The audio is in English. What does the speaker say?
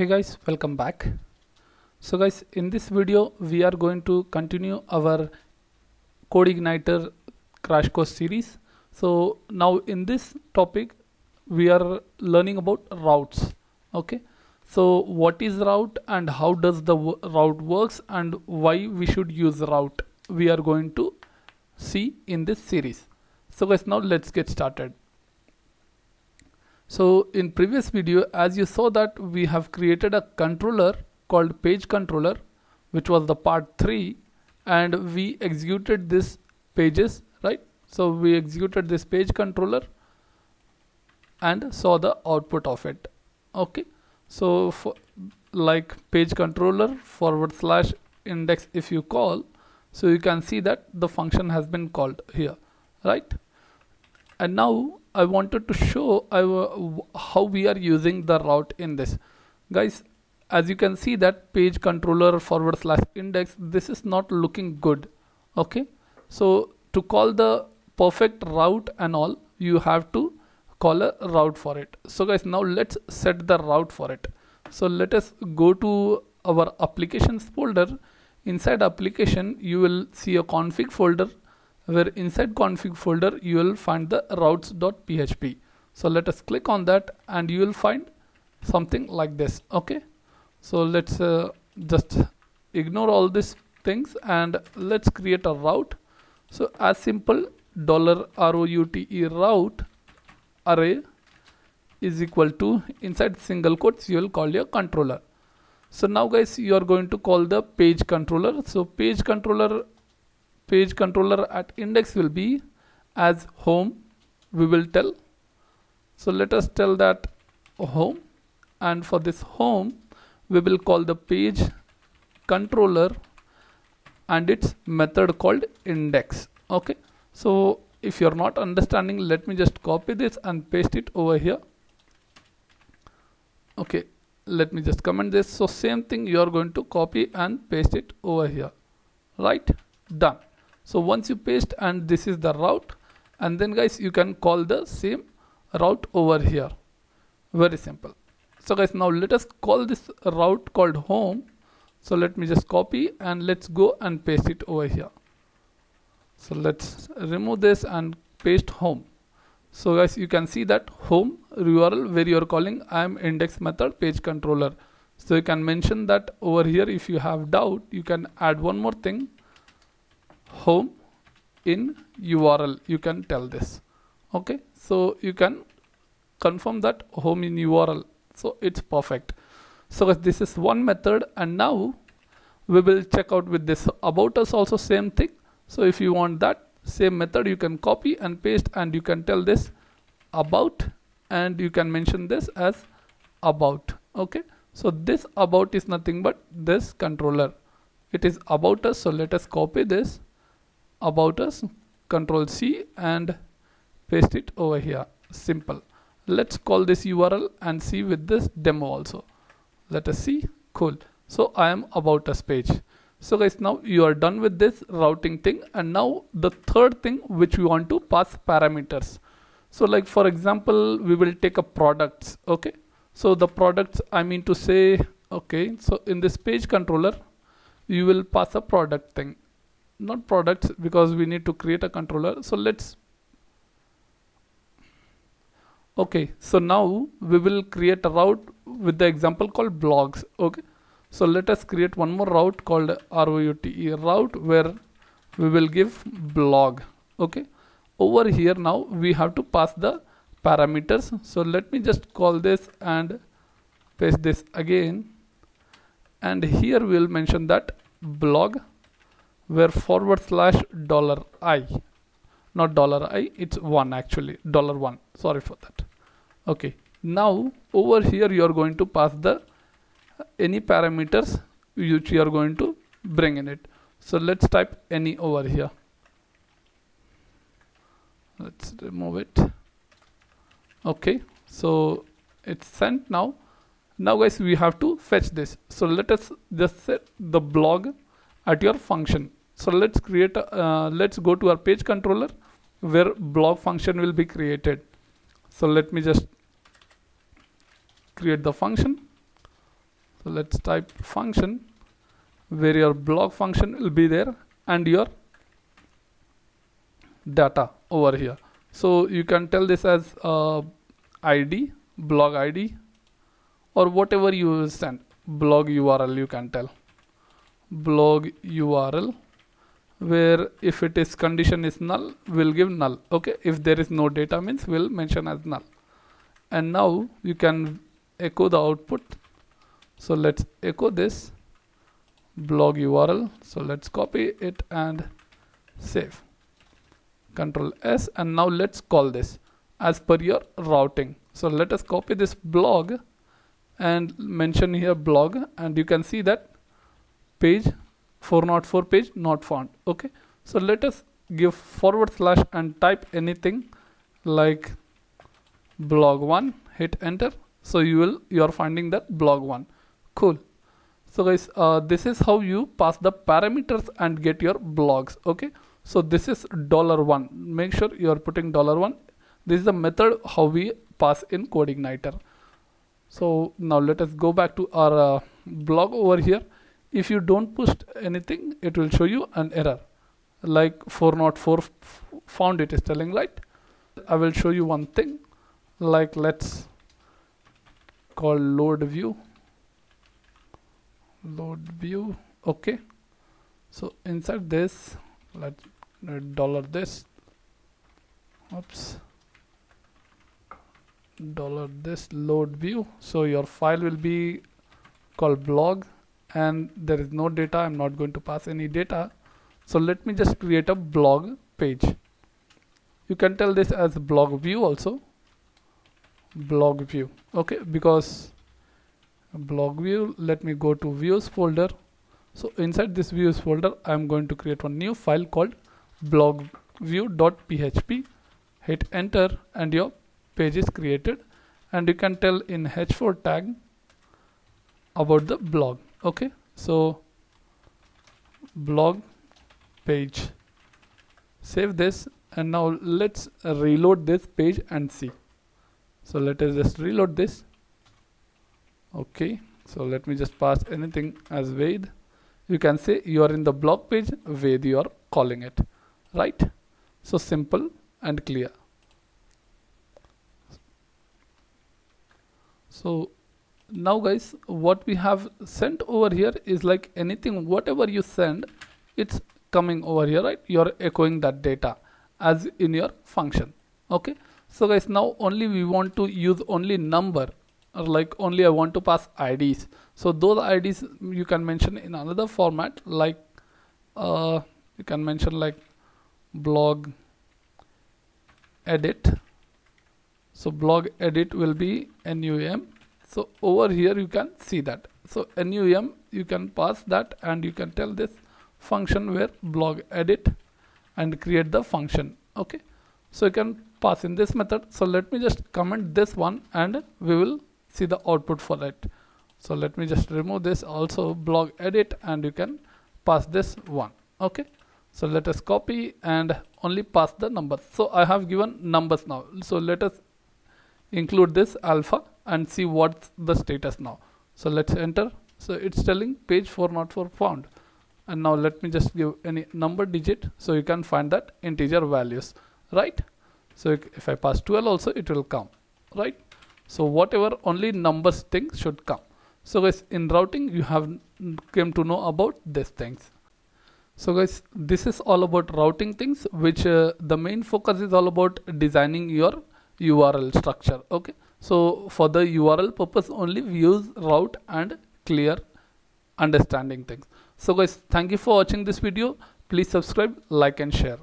hey guys welcome back. So guys in this video we are going to continue our CodeIgniter crash course series. So now in this topic we are learning about routes okay? So what is route and how does the route works and why we should use route we are going to see in this series. So guys now let's get started so in previous video, as you saw that we have created a controller called page controller, which was the part three, and we executed this pages, right? So we executed this page controller and saw the output of it. Okay. So for like page controller forward slash index if you call, so you can see that the function has been called here, right? And now I wanted to show how we are using the route in this. Guys as you can see that page controller forward slash index this is not looking good okay? So to call the perfect route and all you have to call a route for it. So guys now let's set the route for it. So let us go to our applications folder. Inside application you will see a config folder where inside config folder you will find the routes.php so let us click on that and you will find something like this okay? So let's uh, just ignore all these things and let's create a route. So as simple dollar route route array is equal to inside single quotes you will call your controller. So now guys you are going to call the page controller. So page controller page controller at index will be as home we will tell. So let us tell that home and for this home we will call the page controller and its method called index. Okay? So if you're not understanding let me just copy this and paste it over here. Okay? Let me just comment this. So same thing you are going to copy and paste it over here. Right? Done so once you paste and this is the route and then guys you can call the same route over here. Very simple. So guys now let us call this route called home. So let me just copy and let's go and paste it over here. So let's remove this and paste home. So guys you can see that home url where you are calling i am index method page controller. So you can mention that over here. If you have doubt you can add one more thing home in URL you can tell this. Okay? So you can confirm that home in URL so it's perfect. So this is one method. And now we will check out with this. About us also same thing. So if you want that same method. You can copy and paste and you can tell this about. And you can mention this as about. Okay? So this about is nothing but this controller. It is about us. So let us copy this about us. Control C and paste it over here. Simple. Let's call this URL and see with this demo also. Let us see. Cool. So I am about us page. So guys now you are done with this routing thing. And now the third thing which we want to pass parameters. So like for example we will take a products. Okay? So the products I mean to say okay. So in this page controller you will pass a product thing not products because we need to create a controller. So let's okay. So now we will create a route with the example called blogs. Okay. So let us create one more route called route route where we will give blog. Okay. Over here now we have to pass the parameters. So let me just call this and paste this again. And here we'll mention that blog where forward slash dollar i. Not dollar i it's one actually dollar one. Sorry for that. Okay now over here you are going to pass the uh, any parameters which you are going to bring in it. So let's type any over here. Let's remove it. Okay so it's sent now. Now guys we have to fetch this. So let us just set the blog at your function so let's create a, uh, let's go to our page controller where blog function will be created. So let me just create the function. So let's type function where your blog function will be there and your data over here. So you can tell this as uh, id blog id or whatever you send. Blog url you can tell. Blog url where if it is condition is null we'll give null. Okay? If there is no data means we'll mention as null. And now you can echo the output. So let's echo this blog url so let's copy it and save. Control s. And now let's call this as per your routing. So let us copy this blog and mention here blog. And you can see that page 404 page not found okay? So let us give forward slash and type anything like blog 1 hit enter. So you will you are finding that blog 1 cool. So guys uh, this is how you pass the parameters and get your blogs. Okay? So this is dollar one. Make sure you are putting dollar one. This is the method how we pass in CodeIgniter. So now let us go back to our uh, blog over here if you don't push anything it will show you an error. Like 404 found it is telling right. I will show you one thing. Like let's call load view. Load view. Okay. So inside this let's uh, dollar this. Oops. Dollar this load view. So your file will be called blog and there is no data I'm not going to pass any data. So let me just create a blog page. You can tell this as blog view also. Blog view okay? Because blog view let me go to views folder. So inside this views folder I'm going to create one new file called blog view.php hit enter and your page is created. And you can tell in h4 tag about the blog okay so blog page. Save this and now let's reload this page and see. So let us just reload this. Okay so let me just pass anything as Ved. You can say you are in the blog page Ved you are calling it. Right? So simple and clear. So now guys what we have sent over here is like anything whatever you send it's coming over here right? You're echoing that data as in your function okay? So guys now only we want to use only number or like only I want to pass IDs so those IDs you can mention in another format like uh, you can mention like blog edit. So blog edit will be num so over here you can see that. So num you can pass that and you can tell this function where blog edit and create the function. Okay? So you can pass in this method. So let me just comment this one and we will see the output for it. So let me just remove this. Also blog edit and you can pass this one. Okay? So let us copy and only pass the numbers. So I have given numbers now. So let us include this alpha and see what's the status now. So let's enter. So it's telling page 404 found. And now let me just give any number digit so you can find that integer values right? So if I pass 12 also it will come right? So whatever only numbers things should come. So guys in routing you have came to know about these things. So guys this is all about routing things which uh, the main focus is all about designing your url structure okay so for the url purpose only we use route and clear understanding things. So guys thank you for watching this video. Please subscribe like and share